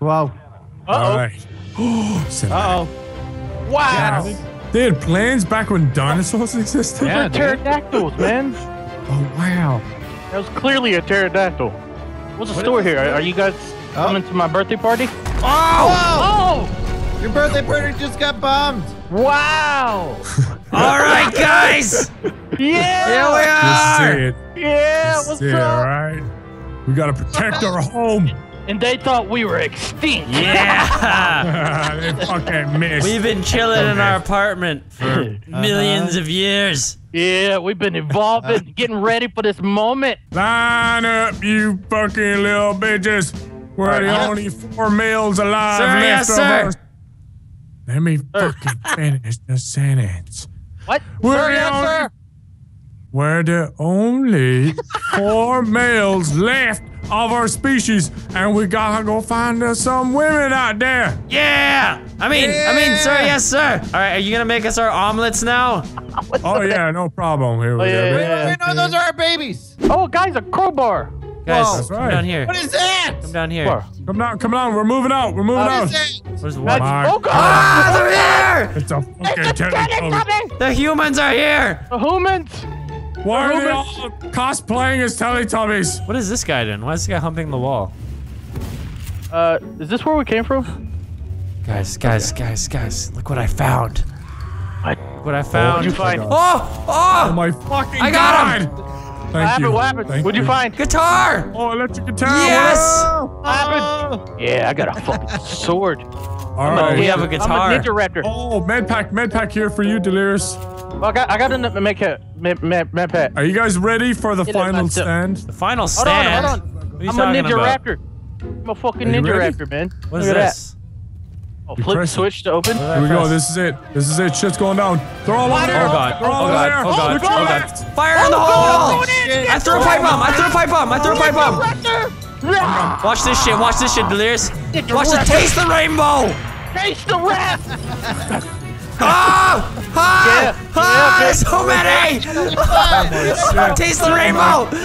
Wow. All Uh-oh. right. Cinematic. Uh-oh. Wow. They had planes back when dinosaurs existed? Yeah, are dude. pterodactyls, man. Oh, wow. That was clearly a pterodactyl. What's the story here? Are, are you guys oh. coming to my birthday party? Oh! Oh! Your birthday party just got bombed. Wow! All right, guys. Yeah! Here we This are. is it. Yeah! This What's is it, all up? right? We gotta protect our home. And they thought we were extinct. Yeah. they fucking missed. We've been chilling in our apartment for millions of years. Yeah, we've been evolving, getting ready for this moment. Line up, you fucking little bitches. We're the Alright. only four males alive Sir, left yes, of sir. us. Let me fucking finish the sentence. What? We're Sir, the yes, only- sir. We're the only four males left of our species, and we gotta go find us some women out there. Yeah. I mean, I mean, sir, yes, sir. All right, are you gonna make us our omelets now? Oh yeah, no problem. Here we Oh, yeah, go. yeah, Wait, no, those are our babies. Oh, guys, a crowbar. Guys, Whoa. come right. down here. What is that? Come down here. Crowbar. Come down, come down. We're moving out. We're moving What out. is that? Where's the That's- My oh, God. Ah, they're here. It's a fucking Teletubby. The humans are here. The humans. Why are they all cosplaying as Teletubbies? What is this guy doing? Why is this guy humping the wall? Uh, is this where we came from? Guys, guys, guys, guys, look what I found. What? Look what I found. What'd you find? Oh, Oh oh, my fucking I got god! What Thank happened? you. What happened? Thank What'd you find? guitar. Oh, electric guitar. Yes. Whoa. What happened? Yeah, I got a fucking sword. All Oh, right. we have a I'm a ninja raptor. Oh, med pack, med pack here for you, Delirious. Oh, I got, I got a med pack. Med, med, med pack. Are you guys ready for the final let's do it. stand? The final stand. Hold on, stand. hold on. What are you I'm a ninja about? raptor. I'm a fucking ninja ready? raptor, man. What is Look at this? that. Oh, flip the press switch to open. Here we go. This is it. This is it. Shit's going down. They're all over Oh god! They're all Oh god! there. Oh god! Oh to your god! left. Fire in the oh hole! I threw a pipe bomb! I threw a pipe bomb! I threw a oh pipe bomb! Raptor! Watch this shit! Watch this shit, Delirious! Watch the raptor. taste the rainbow! Taste the rap! Ah! Ah! Yeah, Ah! yeah, There's so many! taste the rainbow!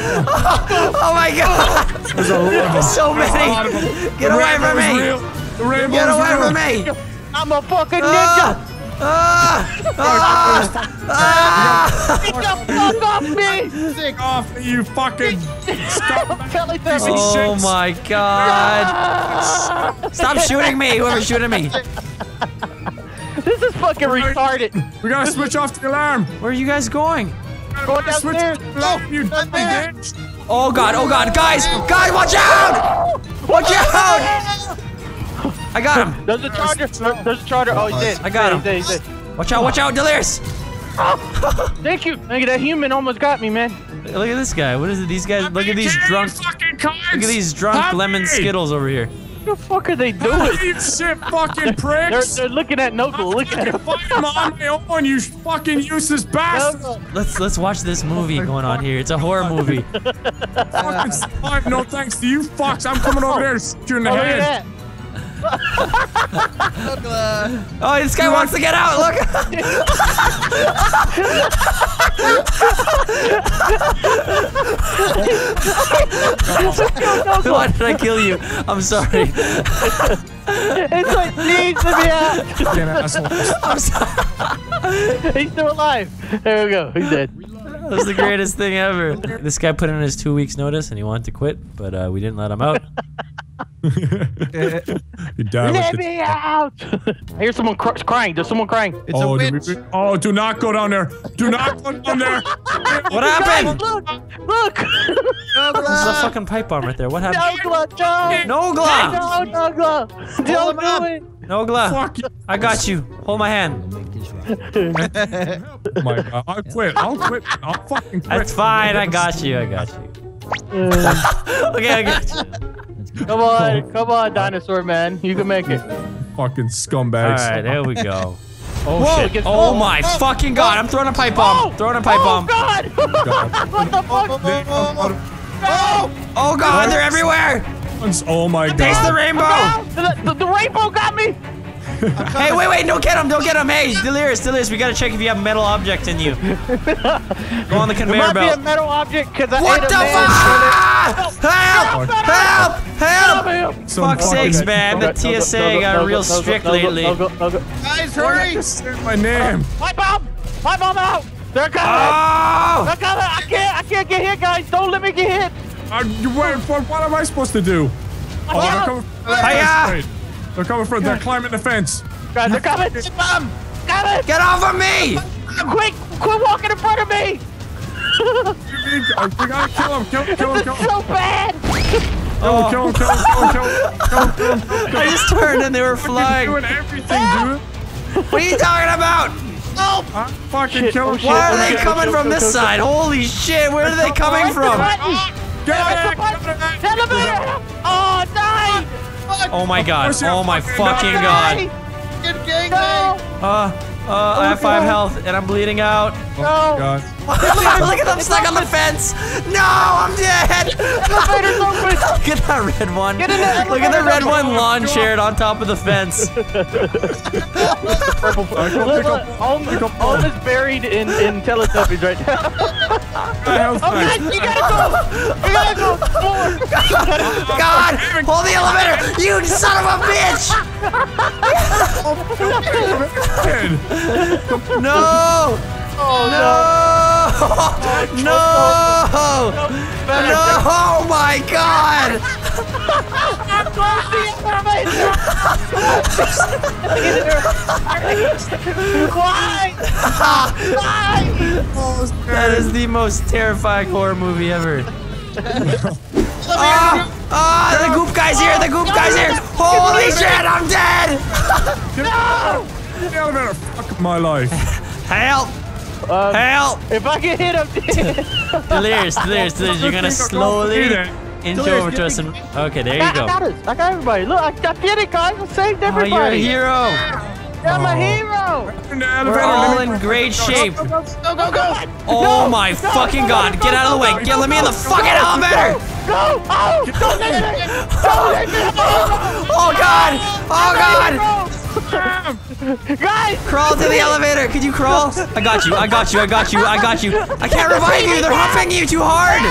Oh my god! There's a lot of them. So There's a lot of many! Get The away from me! rainbow Get is away from me! I'm a fucking ninja! Ah! Ah! Ah! Get the fuck off me! Sick off, you fucking scumbag. Teletubbies! Oh my god! Stop shooting me! Whoever's shooting me! This is fucking retarded. We gotta switch off the alarm. Where are you guys going? Going Switch downstairs. the alarm, you dummy there. bitch. Oh god! Oh god! Guys! Guys! Watch out! Watch out! I got him! There's a charger. There's a charger. Oh, he's dead. I got He's dead, he's dead, he's Watch out! Watch out! Delirious! dead. Thank you. Thank you. That human almost got me, man. Look at this guy. What is it? These guys. Look at these drunk. Look at these drunk lemon skittles over here. What the fuck are they doing? You shit fucking They're, pricks. they're looking at Noble. Look at him. Fight them on my own, you fucking useless bastard. Let's let's watch this movie going on here. It's a horror movie. fucking survive. No thanks to you fucks. I'm coming over there to shoot you in the Oh, look head. At that. Oh, this guy wants to get out. Look. Why did I kill you? I'm sorry. It's like, please let me out. Fucking asshole. I'm sorry. He's still alive. There we go. He's dead. That was the greatest thing ever. This guy put in his two weeks notice and he wanted to quit, but uh, we didn't let him out. You die Let with me out. I hear someone cr- crying. There's someone crying. It's a Oh, do witch. we- oh, do not go down there. Do not go down there. What happened? Look, look. There's a fucking pipe bomb right there. What happened? Nogla, No glove. no, no, Nogla. Don't him up. do it. Nogla. Fuck you. I got you. Hold my hand. Oh my god. I'll quit. I'll quit. I'll fucking quit. That's fine. I got you. I got you. Okay, I got you. Come on, come on, dinosaur man. You can make it. Fucking All scumbags. right, there we go. Oh Whoa, shit. it gets- Oh my fucking god! I'm throwing a pipe bomb. Oh, throwing a pipe oh, bomb. God! what the fuck? Oh, Oh, oh, oh god, they're everywhere. Oh my god. Taste the god. rainbow. The, the, the rainbow got me! Hey, wait, wait! Don't get him! Don't get him! Hey, Delirious, Delirious, we gotta check if you have a metal object in you. Go on the It conveyor might be a belt. metal object because I What ate the a man. fuck? Help! Help! Help! Some Fuck's fucking- sakes, man. The Okay, no, TSA no, no, got no, real no, no, strict no, no, lately. Guys, hurry! My name. My bomb! My bomb out! They're coming! Oh! They're coming! I can't! I can't get hit, guys! Don't let me get hit! Uh, you wait, what, what am I supposed to do? Oh, they're coming from the Hiya! They're coming from. They're climbing the fence. Guys, they're coming! Bomb! Coming! Get off of me! Quick! Quit walking in front of me! We gotta kill him. Kill him. Kill him. This is so bad! Oh, kill him, kill him, kill him, kill him, kill him. I just turned and they were flying. You're doing everything, ah. dude. What are you talking about? Nope. Huh? Fucking shit. kill him. Oh, Why are they coming from this side? Holy shit, where are they coming from? Get out Elevator! Oh, die! Oh my god, oh my fucking god. Get gangbang! Uh, uh, I have five health and I'm bleeding out. Oh, God. Look at them stuck on the fence. No, I'm dead. Look at that red one. Get in the Look at the red one lawn chaired on top of the fence. Look, look, Holmes, Holmes is buried in, in Teletubbies right now. My health Oh, back. guys, you gotta go! You gotta go! Forward! God, hold the elevator. You son of a bitch. Kid. No. Oh, No. No. No. No! Oh my god. Why? Why? That is the most terrifying horror movie ever. Ah, ah, the goop guy's here. The goop guy's here. Holy shit, I'm dead. no! Get elevator. Fuck my life. Help. Um, Help. if I can hit, I'm dead. Delirious, delirious, delirious. You're gonna slowly inch Delirious, over to us and okay, there you go. I got us. I got everybody. Look, I, I did it, guys. I saved everybody. Oh, you're a hero. I'm a Oh. hero. In the We're all in great shape. Go, go, go! Oh my fucking god! Get out of the way! Get let me in the fucking elevator! Go! Oh! Don't let me! Don't let me! Oh god! Oh god! Guys! Crawl to the elevator! Could you crawl? I got you! I got you! I got you! I got you! I can't revive you! They're humping you too hard!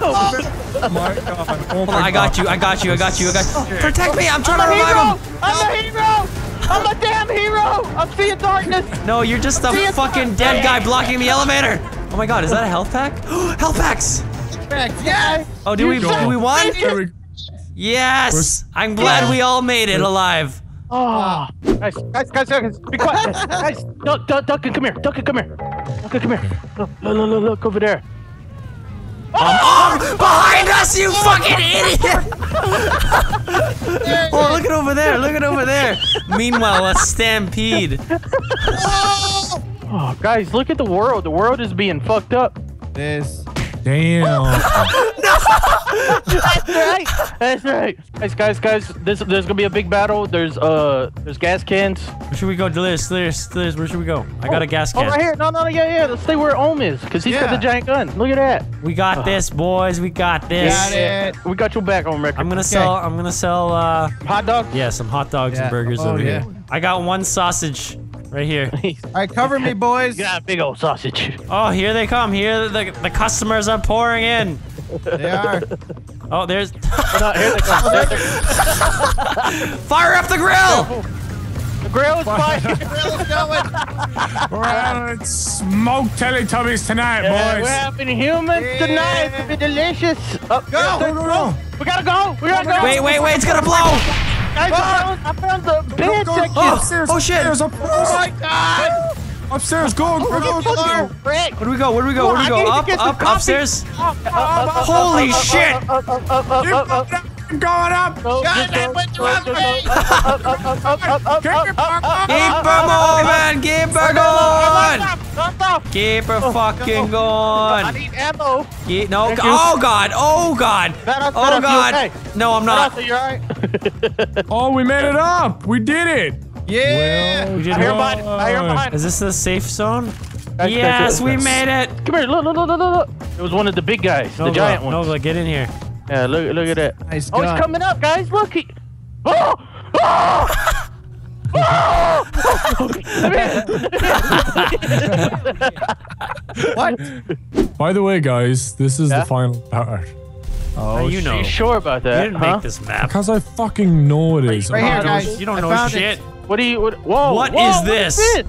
Oh my god. Oh my I got you! I got you! I got you! I got you! Protect me! I'm trying to I'm a revive hero! him! I'm a hero! I'm a damn hero! I'm seeing darkness! No, you're just a See, it's fucking dead guy blocking the elevator! Oh my god, is that a health pack? health packs! Yes! Oh, do we do we won? There Yes! I'm glad we all made it alive. Oh, guys, guys, guys, guys, be quiet. guys, Duck, Duck, Duncan, come here. Duncan, come here. Duncan, come here. Look, look, look, look, look over there. Oh, behind us, you fucking idiot! oh, look at over there, look at over there. Meanwhile, a stampede. Oh, guys, look at the world. The world is being fucked up. This. Damn. That's right. That's right. Guys, guys, guys. This, there's gonna be a big battle. There's uh, there's gas cans. Where should we go? Delirious, delirious, delirious, where should we go? I got a gas can. Oh, can. right here. No, no, yeah, yeah. Let's stay where Ohm is, cause he's got the giant gun. Look at that. We got this, boys, we got this. Got it. We got your back on record. I'm gonna sell, I'm gonna sell, uh, hot dog. yeah, some hot dogs Yeah. and burgers Oh, over yeah. here. I got one sausage right here. All right, cover me, boys. You got a big old sausage. Oh, here they come. Here the, the customers are pouring in. They are. Oh, there's, No, here they come. There they come. fire up the grill! Oh. The grill is fire. Grill's going. We're having smoked Teletubbies tonight, Yeah, we're boys. having humans tonight. It's gonna be delicious. Oh, Go. Go, go, go. We gotta go. We gotta go. Wait, wait, wait, it's gonna blow! Guys, I, found, I found the bed Go, section. go upstairs, oh, oh, shit. upstairs, up- Oh my god! Upstairs, go! Oh, we're! Where do we go? Where do we go? Where do we go? Up, up, upstairs! Holy shit! Going up! God, I! Keep her moving! Keep her going! Keep her fucking going! I need ammo! No, oh god! Oh god! Oh god! No, I'm not. Oh, we made it up! We did it! Yeah. We did I hear what? I hear behind. Is this the safe zone? Guys, Yes, guys, we guys. made it! Come here. Look, look, look, look, look. It was one of the big guys, the giant one. Nova, get in here. Yeah, look, look at that. Nice Oh, he's gun. coming up, guys. Look. He... Oh! Oh! What? By the way, guys, this is Yeah? the final part. Oh, you know? Are you sure about that? You didn't huh? make this map. Because I fucking know it is. Right You here, don't- guys. You don't I know found shit. it. What do you? What? Whoa! What whoa, is what this? this?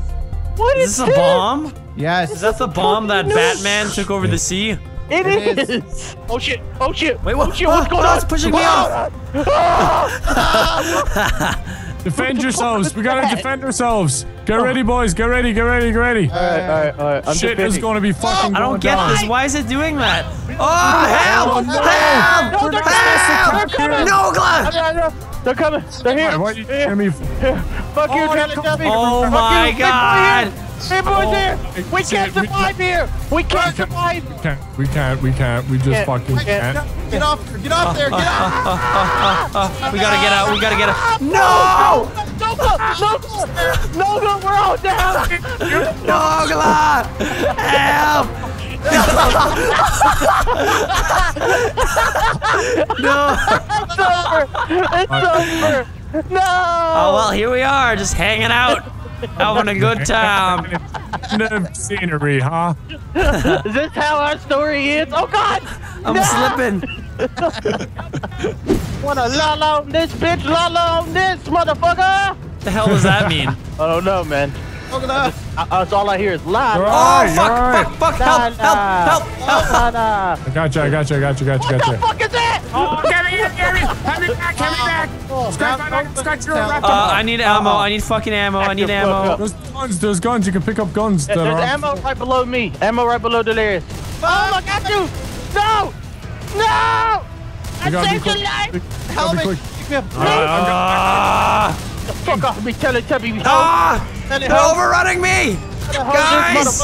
What Is is this a bomb? Yes. Is that the bomb that Batman took over the sea? It It is. is. Oh shit! Oh shit! Wait, oh what? shit! What's Ah, going ah, on? It's pushing me off. Defend yourselves. We gotta defend ourselves. Get ready, boys. Get ready. Get ready. Get ready. All right, all right, all right. I'm Shit is gonna be fucking. I don't get down. this. Why is it doing that? Oh, oh help! no. Help! No, they're Help! coming. No, Glenn! They're coming. They're here. Why are you Here. me? Here. Fuck you, Oh, Teletubby. oh my you. Big God. Here. Boy's Oh, here. We can't we- survive here. We can't survive. Can't, we can't. We can't. We just Can't. fucking Can't. can't. Get off! Get off there! Get off! We gotta get out. We gotta get out. No! No, no, no, no, no, we're all down. No, Glenn! Help! No! It's over. It's over. No. Oh, well, here we are, just hanging out. Having a good time. The scenery, huh? Is this how our story is? Oh God. I'm No. slipping. Wanna la la on this bitch? La la on this motherfucker. The hell does that mean? I don't know, man. Look at that! That's all I hear is la You're. Oh, right, fuck, right. fuck, fuck, help, help, help, help. La la. I got you. I got you. I got you. I got you. What Got the fuck is that? Oh, get me! Get back! Scratch my back! Scratch your! Uh, I need ammo. I need fucking ammo. I need Back the fuck ammo. up. There's guns. There's guns. You can pick up guns. that There's are- ammo right below me. Ammo right below Delirious. Oh, I got you. No. No. I gotta saved your life. You gotta be Helmet! me up! Ah! Fuck off me, Teletubby. Ah! Send it They're overrunning me! Guys!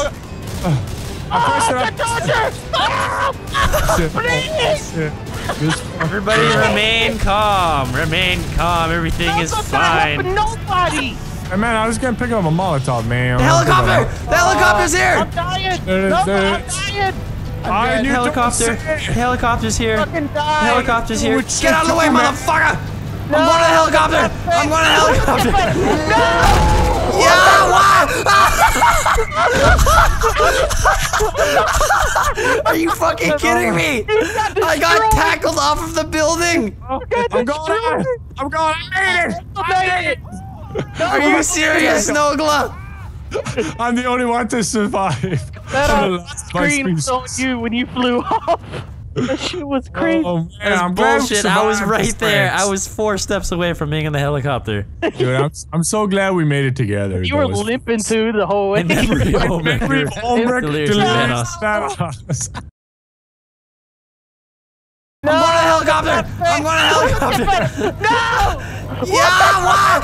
I pressed it up. Dodger! Ah! Shit. Please! Shit. This Everybody remain calm. Remain calm. Everything is I'm fine. nobody. Hey, man, I was gonna pick up a Molotov, man. The helicopter! The helicopter's I'm here! dying. There No, there I'm dying. I knew Helicopter. Don't say it. Helicopter's here. Fucking die. Helicopter's here. Which Get out of the way, man. motherfucker! I'm going to the helicopter! I'm going to the helicopter! Yeah, why? Ah! Are you fucking kidding me? I got tackled off of the building! I'm going on. I'm going. I made it. I made it. Are you serious, Nogla? I'm the only one to survive. That For uh, the on last five screen species. on you when you flew off. That shit was oh, crazy. Oh man, That's I'm bullshit. I was right there. I was four steps away from being in the helicopter. Dude, I'm, I'm so glad we made it together. you were limping too the whole way. And then we- oh. Memory of Ulrich Delirious delirious Thanos. Thanos. I'm going to the helicopter! I'm going to the helicopter! no! Yeah, why?